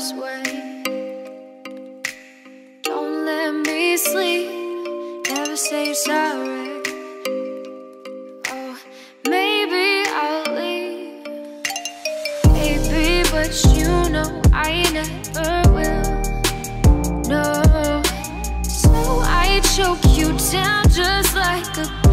worst way. Don't let me sleep, never say sorry. Oh, maybe I'll leave. Baby, but you know I never will. No, so I choke you down just like a